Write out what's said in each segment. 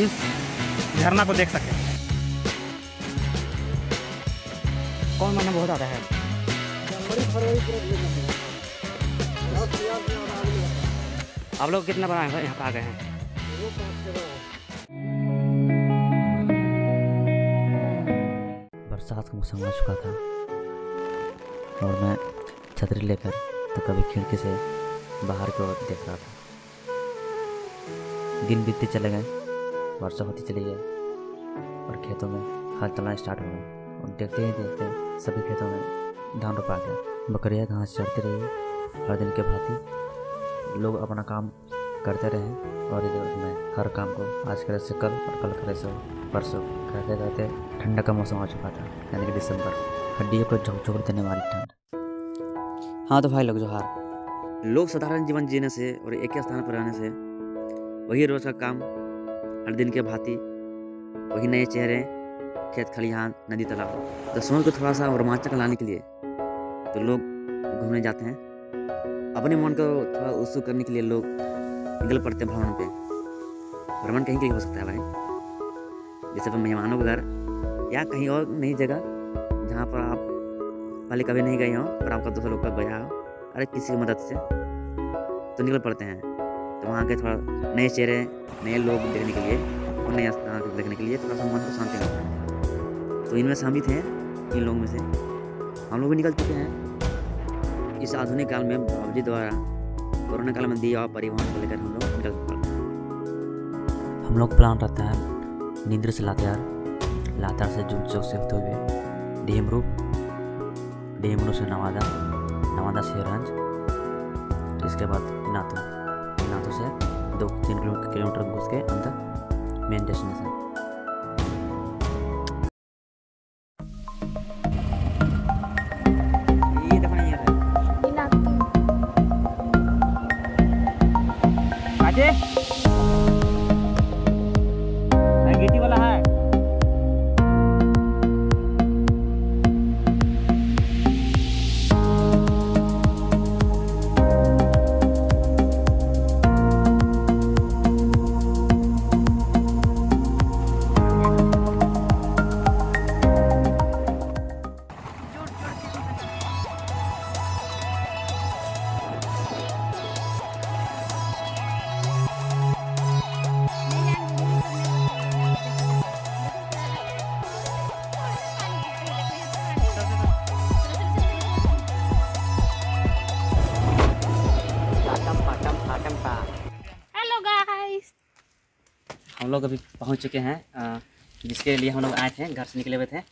इस झरना को देख सकें। कौन महीना बहुत आता है? आप लोग कितना बड़ा यहाँ पे आ गए हैं। बरसात का मौसम आ चुका था। और मैं छतरी लेकर तो कभी खिड़की से बाहर की ओर देख रहा था। दिन बीतते चले गए। वर्षा होती चली गई और खेतों में हल चलना स्टार्ट हो गया और देखते ही देखते सभी खेतों में धान रोपा गया। बकरियाँ घास चढ़ती रही। हर दिन के भांति लोग अपना काम करते रहे। और इधर मैं हर काम को आज करे से कल और कल करे से परसों करते करते ठंडा का मौसम आ चुका था। यानी कि दिसंबर। हड्डियों को झकझोर देने वाली ठंड। हाँ तो भाई लोग जोहार। लोग साधारण जीवन जीने से और एक ही स्थान पर रहने से वही रोज का काम हर दिन के भांति। वही नए चेहरे, खेत खलिहान, नदी तालाब। समझ को थोड़ा सा रोमांचक लाने के लिए तो लोग घूमने जाते हैं, अपने मन को थोड़ा उत्सुक करने के लिए लोग निकल पड़ते हैं भ्रमण पे। भ्रमण कहीं के लिए हो सकता है भाई। जैसे अपन मेहमानों के घर, या कहीं और नई जगह, जहाँ पर आप पहले कभी नहीं गए हो, पर आपका दूसरा लोग का गया हो अरे किसी की मदद से तो निकल पड़ते हैं। तो वहाँ के थोड़ा नए चेहरे, नए लोग देखने के लिए और नए स्थान देखने के लिए थोड़ा सा मन को शांति मिलता है। तो इनमें से हम भी थे इन लोगों में से। हम लोग भी निकल चुके हैं। इस आधुनिक काल में बाबूजी द्वारा, कोरोना काल में दिया परिवहन को लेकर हम लोग निकल हैं। हम लोग प्लान रहता है नींद्र से लातेहार लातेहार से जुग चौक से होते हुए। डेमरू डेमरू से नवादा नवादा से रंज इसके बाद नातू नातू से दो तीन किलो- किलोमीटर घुस के अंदर मेन डेस्टिनेशन हम लोग अभी पहुँच चुके हैं जिसके लिए हम लोग आए थे, घर से निकले हुए थे।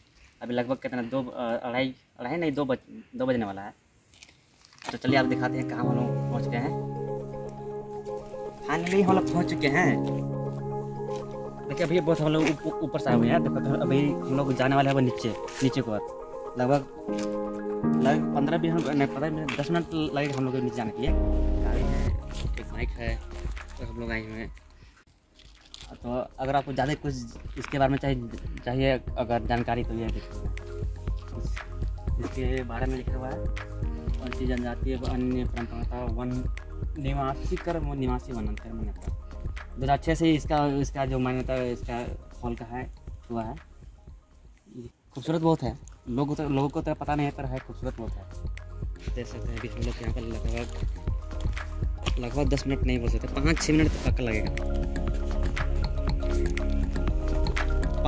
अभी लगभग कितना दो अढ़ाई अढ़ाई नहीं, दो बज, दो बजने वाला है। तो चलिए आप दिखाते हैं कहाँ हम लोग पहुँच गए हैं। फाइनली हम लोग पहुँच चुके हैं। देखिए, अभी बहुत हम लोग ऊपर से आए हुए हैं। देखो तो अभी हम लोग जाने वाले हैं नीचे नीचे को लगभग लगभग पंद्रह बीस नहीं, पंद्रह मिनट, दस मिनट लगेगा हम लोग नीचे जाने के लिए। गाड़ी है, एक बाइक है और हम लोग आए हुए हैं। तो अगर आपको ज़्यादा कुछ इसके बारे में चाहिए चाहिए अगर जानकारी तो ये देखिए इसके बारे में लिखा हुआ है सी जनजातीय अन्य परंपरा वन निवासी कर वो निवासी वन अंतर मान्यता दो हज़ार छः से इसका इसका जो मान्यता इसका हॉल का है, हुआ है। खूबसूरत बहुत है। लोगों तो लोगों को तो पता नहीं है, पर है, खूबसूरत बहुत है। हैं अभी हम लोग यहाँ पर लगभग लगभग दस मिनट नहीं बोल सकते, पाँच छः मिनट तक लगेगा।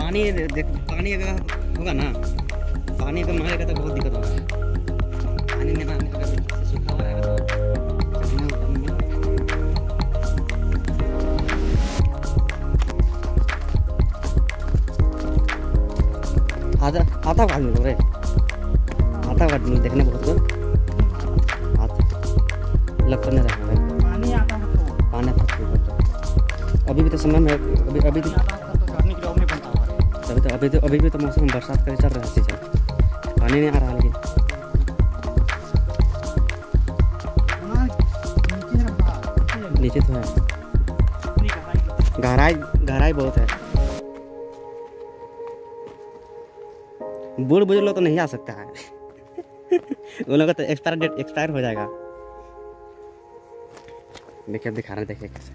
पानी देख पानी अगर होगा ना पानी अगर ना रहेगा तो बहुत दिक्कत होगा। पानी नहीं आने अगर सूखा हुआ रहेगा तो चलने में आधा आता का आदमी रे। आता का आदमी देखने बहुत तो। आता। लग कर नहीं रहा है। पानी आता है तो। पानी का अभी भी तो समय में अभी अभी अभी तो अभी भी तो मौसम बरसात का चल रहा है सीज़न। पानी नहीं आ रहा लेकिन। नीचे तो है। गहराई गहराई बहुत है। बूढ़ बुज़ुर्ग लोग तो नहीं आ सकता है। उन लोगों का तो एक्सपायर डेट एक्सपायर हो जाएगा। देखिए दिखा रहे देखिए कैसे।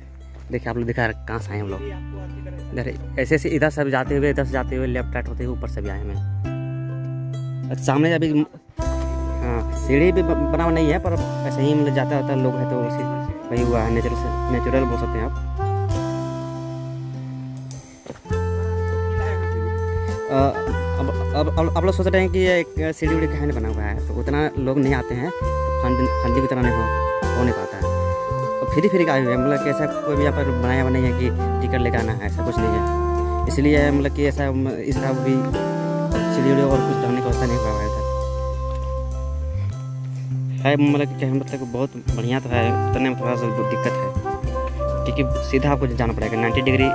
देखिए, आप लोग दिखा रहे कहाँ से आए हम लोग। इधर ऐसे ऐसे, इधर से जाते हुए, इधर से जाते हुए लेफ़्ट राइट होते हुए ऊपर से भी आए हैं। और सामने अभी हाँ सीढ़ी भी बना हुआ नहीं है, पर ऐसे ही मतलब जाता होता लोग है तो उसी, वही हुआ है नेचुरल से नेचुरल बोल सकते हैं आप। अब अब अब आप लोग सोच रहे हैं कि ये एक सीढ़ी उड़ी कहाँ बना हुआ है तो उतना लोग नहीं आते हैं फंड फंडी की तरह नहीं हो नहीं पाता है। फ्री फ्री का मतलब कि ऐसा कोई भी यहाँ पर बनाया हुआ नहीं है कि टिकट लेकर आना है, ऐसा कुछ नहीं है। इसलिए मतलब कि ऐसा इसका भी सीढ़ी और कुछ ढंगने का व्यवस्था नहीं हुआ है। है मतलब कि मतलब बहुत बढ़िया तो है उतने में थोड़ा सा दिक्कत है। क्योंकि सीधा आपको जाना पड़ेगा, नाइन्टी डिग्री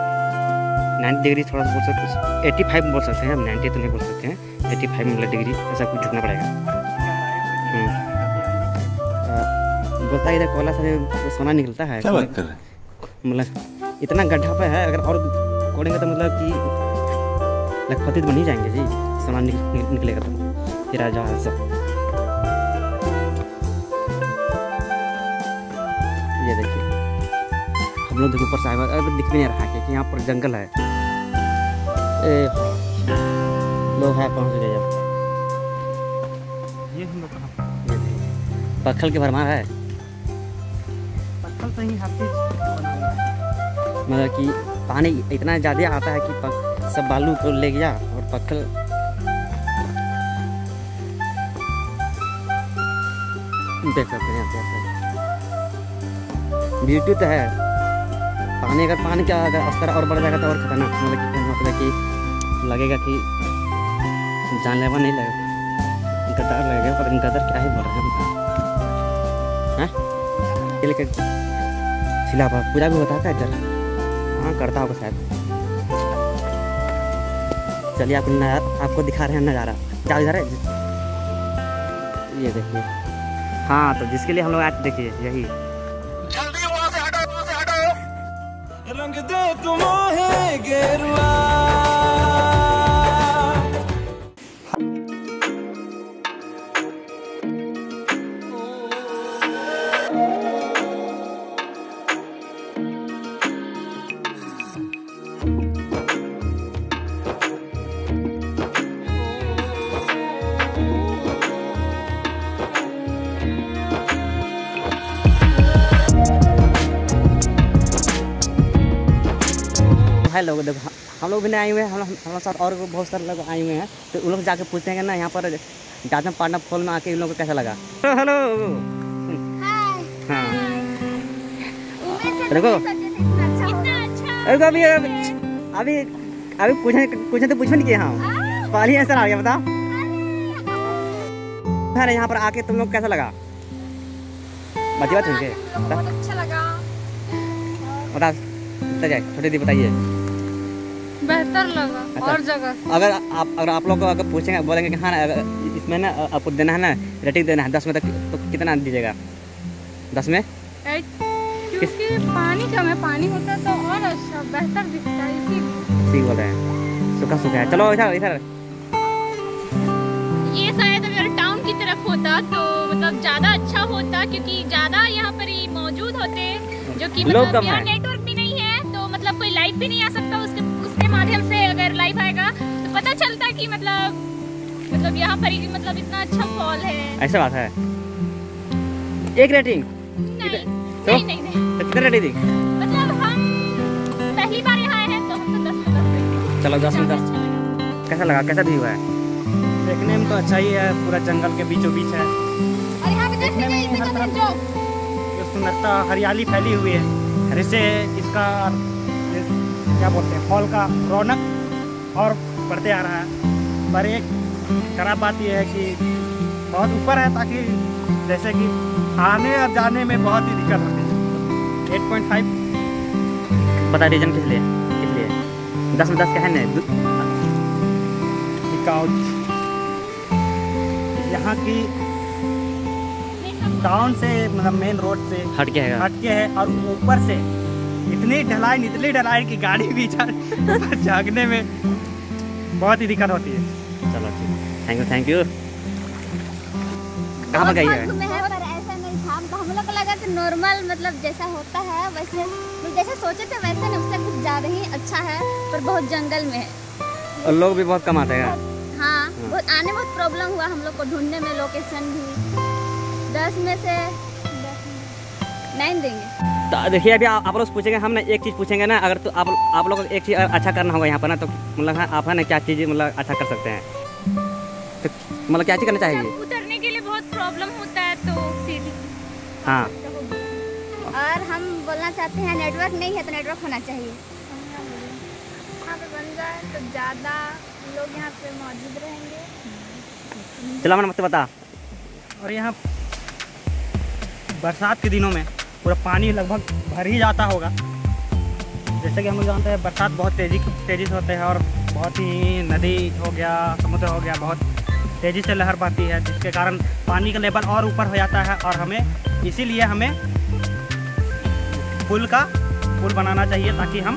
नाइन्टी डिग्री थोड़ा सा बोल सकते एट्टी फाइव बोल सकते हैं हम, नाइन्टी तो नहीं बोल सकते हैं एट्टी फाइव मतलब डिग्री, ऐसा कुछ झुकना पड़ेगा। बोलता है इधर कोयला से सोना निकलता है क्या बात कर रहे हैं? मतलब इतना गड्ढा पे है अगर और कोड़ेंगे तो मतलब कि लखपति तो बन ही जाएँगे जी सोना निक, निक, निकलेगा तो हीरा जवाहर सब। ये देखिए हम लोग देखो ऊपर से आए अरे दिख भी नहीं रहा है कि यहाँ पर जंगल है। ए लोग है पहुँच गए अब। ये हम लोग कहाँ? ये देखिए। पत्थल के भरमार है। ही है। मतलब कि पानी इतना ज़्यादा आता है कि सब बालू को ले गया और पत्थर देख सकते हैं यहाँ पे ब्यूटी तो है। पानी अगर पानी का अगर स्तर और बढ़ जाएगा तो और खतरनाक। मतलब कि मतलब कि लगेगा कि जानलेवा नहीं लगेगा। गदर लगेगा, पर गदर क्या ही बोल रहे हैं हैं? ये लेकर पूजा भी होता है क्या इधर? हाँ करता होगा शायद। चलिए, आप नज़ारा आपको दिखा रहे हैं नज़ारा। क्या इधर है? ये देखिए। हाँ तो जिसके लिए हम लोग आज देखिए, यही। है लोग देखो हम- लोग भी नहीं आए हुए हैं हम हम- हमारे साथ और बहुत सारे लोग आए हुए हैं। तो उन लोग जाके पूछते हैं कि ना यहाँ पर हैं पाटना फॉल में आके इन लोगों को कैसा लगा? हेलो। हाँ। देखो। अरे अभी अभी अभी पूछे पूछे तो पूछो नहीं किया हाँ। पहले आंसर आ गया बताओ। अरे यहाँ पर आके तुम लोग कैसा लगा? बची बात सुनके बहुत अच्छा लगा। बता बता छोटी दी बताइए। बेहतर लगा अच्छा। और जगह। अगर आप अगर आप लोग को अगर पूछेंगे बोलेंगे कि हाँ अगर इसमें ना आपको देना है ना रेटिंग देना है दस में तक तो कितना दीजिएगा? दस में? क्योंकि पानी कम है पानी होता तो और अच्छा बेहतर दिखता है ठीक बोल रहे हैं। सूखा सूखा है। चलो इधर इधर। ये शायद अगर टाउन की तरफ़ होता तो मतलब ज़्यादा अच्छा होता क्योंकि ज़्यादा यहाँ पर ही मौजूद होते जो कि मतलब यहाँ हैं। नेटवर्क भी नहीं है तो मतलब कोई लाइव भी नहीं आ सकता उसके माध्यम से अगर लाइव आएगा तो पता चलता कि मतलब मतलब यहाँ पर ही मतलब इतना अच्छा फॉल है। ऐसा बात है। एक रेटिंग नहीं तो? नहीं नहीं नहीं। तो कितना रेटिंग मतलब हम पहली बार यहाँ आए हैं तो हम तो दस में दस चलो दस में दस अच्छा लगा। कैसा लगा? कैसा व्यू है? देखने में तो अच्छा ही है पूरा जंगल के बीचों बीच है। और यहाँ पे देखने में हर तरफ़ जो सुंदरता हरियाली फैली हुई है। और इससे इसका इस, क्या बोलते हैं? फॉल का रौनक और बढ़ते आ रहा है। पर एक खराब बात यह है कि बहुत ऊपर है ताकि जैसे कि आने और जाने में बहुत ही दिक्कत होती है। Eight point five. बता रीजन किस लिए? किस लिए? दस में दस का है ना? दु- यहाँ की टाउन से मतलब मेन रोड से हट के है। हटके है और ऊपर से इतनी ढलाई इतनी ढलाई की गाड़ी भी जागने में बहुत ही दिक्कत होती है। चलो ठीक थैंक यू थैंक यू कहाँ पर गई है? घूमे हैं पर ऐसा नहीं था। हमको हम लोग को लगा कि नॉर्मल मतलब जैसा होता है वैसे मतलब जैसे सोचे थे वैसे नहीं उससे कुछ ज़्यादा ही अच्छा है पर बहुत जंगल में है। और लोग भी बहुत कम आते हैं। हाँ बहुत आने में बहुत प्रॉब्लम हुआ हम लोग को ढूँढने में लोकेशन भी। दस में से नहीं देंगे। तो देखिए अभी आप आप लोग पूछेंगे हम ना एक चीज़ पूछेंगे ना अगर तो आप आप लोग को एक चीज़ अच्छा करना होगा यहाँ पर ना तो मतलब हाँ, आप है ना क्या चीज़ मतलब अच्छा कर सकते हैं? तो मतलब क्या चीज़ करना चाहिए उतरने के लिए बहुत प्रॉब्लम होता है तो हाँ। और हम बोलना चाहते हैं नेटवर्क नहीं है तो नेटवर्क होना चाहिए। यहाँ पे बन जाए तो ज़्यादा लोग यहाँ पे मौजूद रहेंगे। चलो मैंने मुझसे बता। और यहाँ बरसात के दिनों में पूरा पानी लगभग भर ही जाता होगा। जैसे कि हम लोग जानते हैं, बरसात बहुत तेज़ी तेज़ी से होते हैं और बहुत ही नदी हो गया, समुद्र हो गया, बहुत तेज़ी से लहर बहती है, जिसके कारण पानी का लेवल और ऊपर हो जाता है और हमें इसीलिए हमें पुल का पुल बनाना चाहिए ताकि हम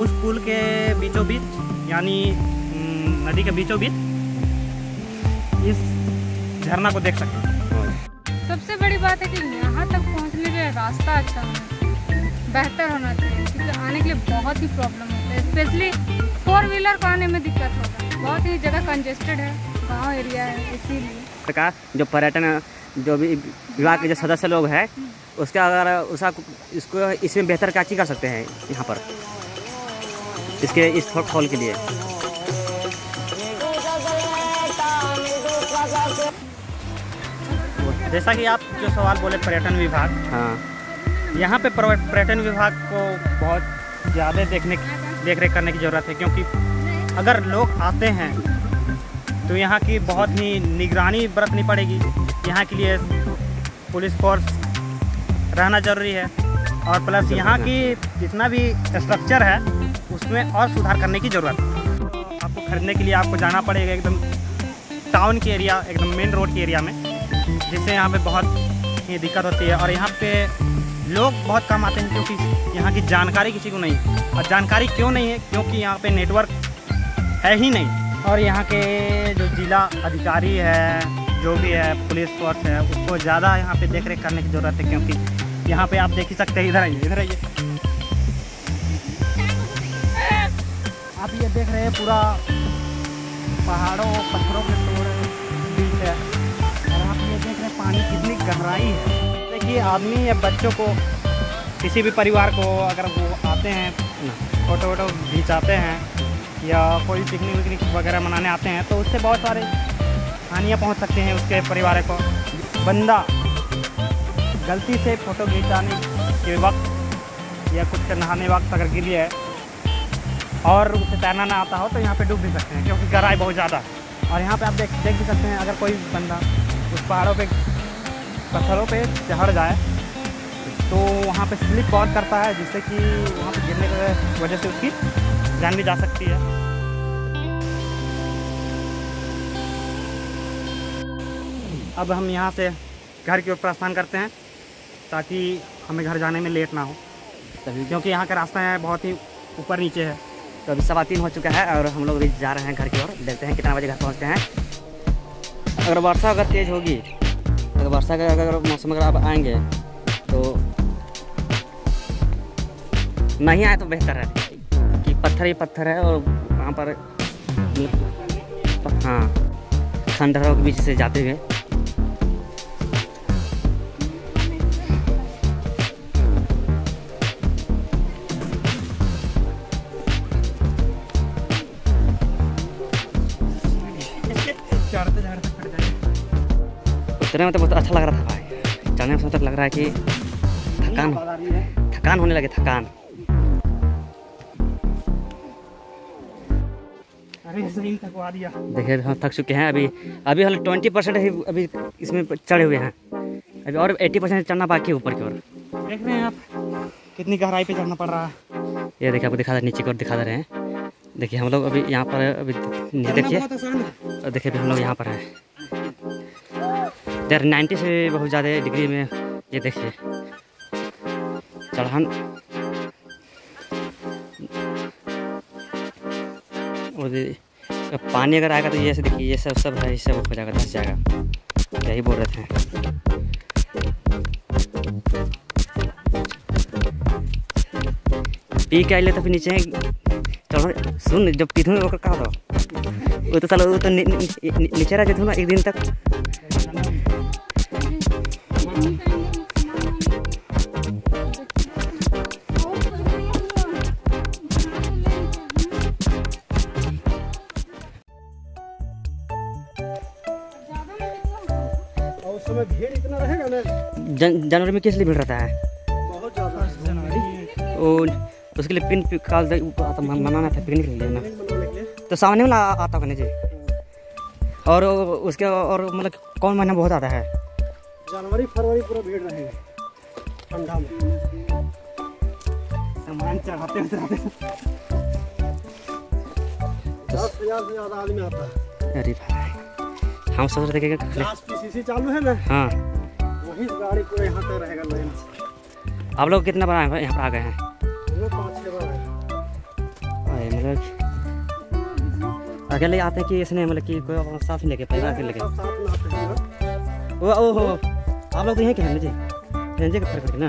उस पुल के बीचों बीच, यानी नदी के बीचों बीच इस झरना को देख सकें। सबसे बड़ी बात है कि तक पहुँचने के लिए रास्ता अच्छा होना बेहतर होना चाहिए, क्योंकि आने के लिए बहुत ही प्रॉब्लम होता है। स्पेशली फोर व्हीलर को आने में दिक्कत होगा बहुत ही जगह कंजेस्टेड है, गाँव एरिया है, इसीलिए। सरकार, जो पर्यटन, जो भी विभाग के जो सदस्य लोग हैं, उसका अगर उसका, इसको इसमें बेहतर क्या चीज़ कर सकते हैं यहाँ पर? इसके, इस फॉल के लिए। जैसा कि आप जो सवाल बोले पर्यटन विभाग हाँ। यहाँ पे पर्यटन विभाग को बहुत ज़्यादा देखने देख रेख करने की ज़रूरत है क्योंकि अगर लोग आते हैं तो यहाँ की बहुत ही निगरानी बरतनी पड़ेगी। यहाँ के लिए पुलिस फोर्स रहना ज़रूरी है और प्लस यहाँ की जितना भी स्ट्रक्चर है उसमें और सुधार करने की ज़रूरत है। आपको खरीदने के लिए आपको जाना पड़ेगा एकदम टाउन के एरिया एकदम मेन रोड के एरिया में। जिससे यहाँ पे बहुत ही दिक्कत होती है और यहाँ पे लोग बहुत कम आते हैं क्योंकि यहाँ की जानकारी किसी को नहीं और जानकारी क्यों नहीं है? क्योंकि यहाँ पे नेटवर्क है ही नहीं। और यहाँ के जो जिला अधिकारी है, जो भी है पुलिस फोर्स है, उसको ज़्यादा यहाँ पे देख रेख करने की ज़रूरत है क्योंकि यहाँ पे आप देख ही सकते हैं। इधर आइए इधर आइए। आप ये देख रहे हैं पूरा पहाड़ों, पत्थरों के गहराई है। देखिए, आदमी या बच्चों को, किसी भी परिवार को अगर वो आते हैं फ़ोटो वोटो खिंचाते हैं, या कोई पिकनिक विकनिक वगैरह मनाने आते हैं तो उससे बहुत सारे हानियाँ पहुँच सकती हैं उसके परिवार को। बंदा गलती से फ़ोटो खिंचाने के वक्त या कुछ नहाने वक्त अगर गिर जाए और उसे तैरना ना आता हो तो यहाँ पे डूब भी सकते हैं, क्योंकि गहराई बहुत ज़्यादा है। और यहाँ पे आप देख देख भी सकते हैं, अगर कोई बंदा उस पहाड़ों पे पत्थरों पे चढ़ जाए तो वहाँ पे स्लिप बहुत करता है, जिससे कि वहाँ पे गिरने की वजह से उसकी जान भी जा सकती है। अब हम यहाँ से घर की ओर प्रस्थान करते हैं, ताकि हमें घर जाने में लेट ना हो। तभी क्योंकि यहाँ का रास्ता है बहुत ही ऊपर नीचे है। तो अभी सवा तीन हो चुका है, और हम लोग अभी जा रहे हैं घर की ओर। देखते हैं कितना बजे घर पहुँचते हैं। अगर वर्षा अगर तेज़ होगी वर्षा का अगर मौसम अगर आप आएँगे तो नहीं आए तो बेहतर है। कि पत्थर ही पत्थर है और वहाँ पर हाँ खंडहरों के बीच से जाते हुए। उतरने में तो बहुत अच्छा लग रहा था। भाई चढ़ने में तक लग रहा है कि थकान रही है थकान होने लगे थकान। अरे सही थकवा दिया। देखिए हम थक चुके हैं अभी। अभी हम ट्वेंटी परसेंट ही अभी इसमें चढ़े हुए हैं। अभी और एट्टी परसेंट चढ़ना बाकी है ऊपर की ओर। देख रहे हैं आप कितनी गहराई पे चढ़ना पड़ रहा है। ये देखिए आपको दिखा दे नीचे की ओर दिखा दे रहे हैं। देखिए हम लोग अभी यहाँ पर अभी देखिए। है। और देखिए अभी हम लोग यहाँ पर हैं। देर नाइन्टी से बहुत ज़्यादा डिग्री में, ये देखिए। चढ़ान। तो पानी अगर आएगा तो ये देखिए, ये सब सब है, ये सब हो जाएगा धस जाएगा। यही बोल रहे थे। पी के आइले तो फिर नीचे चलो सुन, जब पीधू होकर कहा दो वो तो चलो वो तो नीचे रह जाते ना एक दिन तक। भीड़ इतना रहेगा ना? जन, जनवरी में किस लिए भीड़ रहता है? बहुत ज़्यादा। जनवरी वो उसके लिए पिन काल तो मनाना था पिकनिक के लिए ना मनाने के लिए? तो सामने वाला आता होगा जी? और उसके और मतलब कौन महीना बहुत आता है? जनवरी फरवरी पूरा भीड़ रहेगा। ठंडा में। सामान चढ़ाते उतराते दस हज़ार से ज़्यादा आदमी आता है। अरे भाई हम सोच रहे थे कि चालू है ना? हाँ। वही गाड़ी पूरा यहाँ तक रहेगा लाइन आप लोग कितना बड़ा यहाँ पर आ गए हैं। मतलब अकेले आते हैं कि इसने मतलब कि कोई साथ ही लेके के लेके? वो ओ हो आप लोग तो यहीं के हैं जी? रेंजे के फ़र्क ना?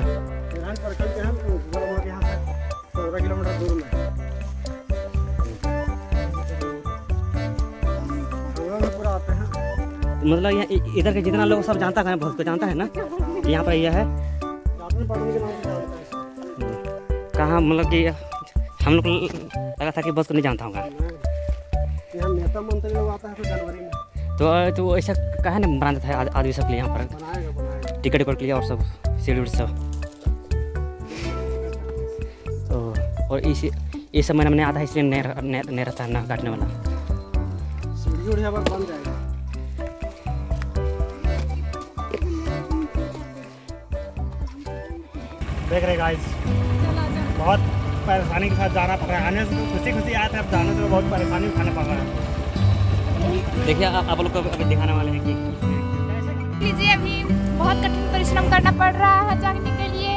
मतलब यहाँ इधर के जितना लोग सब जानता है बहुत को जानता है ना? यहाँ पर यह है। कहाँ मतलब कि हम लोग लगा था कि बस को नहीं जानता होगा। आता है तो तो तो ऐसा कहा ना बनाता था आद- आदमी सब के लिए यहाँ पर? टिकट विकट के लिए और सब सीट सब। तो और इसी इस समय इसलिए नहीं रह- नहीं नहीं रहता है ना काटने वाला। देख रहे गाइस बहुत परेशानी के साथ जाना पड़ रहा है। आने से खुशी खुशी आए थे अब जाने से तो बहुत परेशानी उठाने पड़ रहा है। देखिए आप आप लोग को अभी दिखाने वाले हैं कि लीजिए अभी बहुत कठिन परिश्रम करना पड़ रहा है जाने के लिए।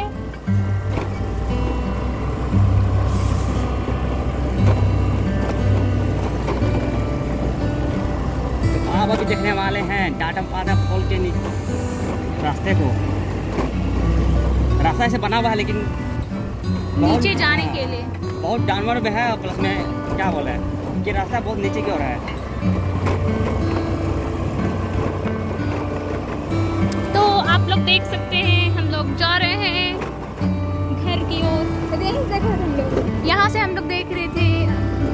आप अभी देखने वाले हैं टाटा पाटा फॉल के नीचे। रास्ते को। रास्ता ऐसे बना हुआ है लेकिन नीचे जाने के लिए। बहुत जानवर भी है और प्लस में क्या बोले? कि रास्ता बहुत नीचे की ओर है। तो आप लोग देख सकते हैं हम लोग जा रहे हैं घर की ओर। हम लोग। यहाँ से हम लोग देख रहे थे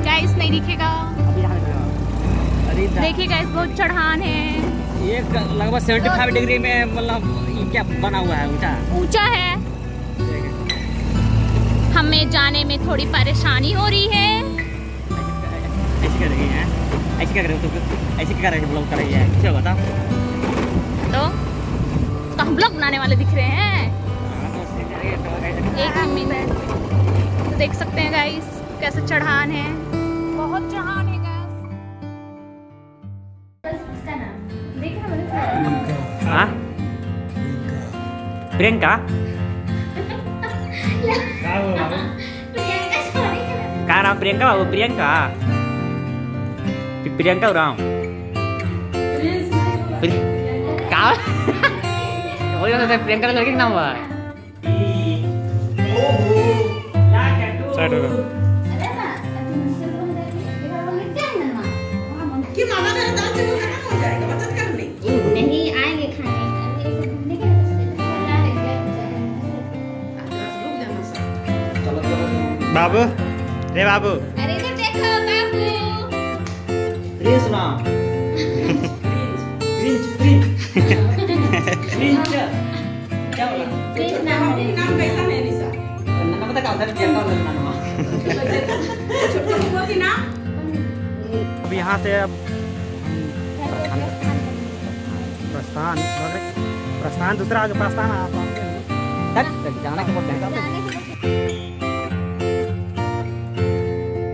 गाइस नहीं दिखेगा? अभी यहाँ पे अरे दा- देखिए गाइस बहुत चढ़ान है। ये लगभग सेवेंटी फाइव डिग्री में मतलब क्या बना हुआ है ऊँचा? ऊँचा है। हमें जाने में थोड़ी परेशानी हो रही है। ऐसे कर रही है ऐसे क्या कर रही हो तो ऐसे क्या कर रही है ब्लॉग कर रही है क्या बताओ तो तो हम लोग बनाने वाले दिख रहे हैं। एक ही मिनट। तो देख सकते हैं गाइस कैसे चढ़ान है। बहुत चढ़ान प्रियंका का नाम प्रियंका बाबू प्रियंका प्रि- प्रियंका राम का वही होता है प्रियंका लड़के का प्रियंका वाला नाम अब यहाँ से अब प्रस्थान प्रस्थान दूसरा आगे प्रस्थान आप जाना के बोलते हैं